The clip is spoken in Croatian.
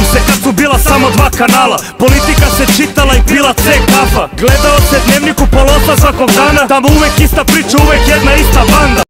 Sjećam se kad su bila samo dva kanala. Politika se čitala i pila C kafa. Gledao se dnevniku polosa svakog dana. Tamo uvek ista priča, uvek jedna ista banda.